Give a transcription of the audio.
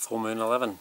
Full Moon 11.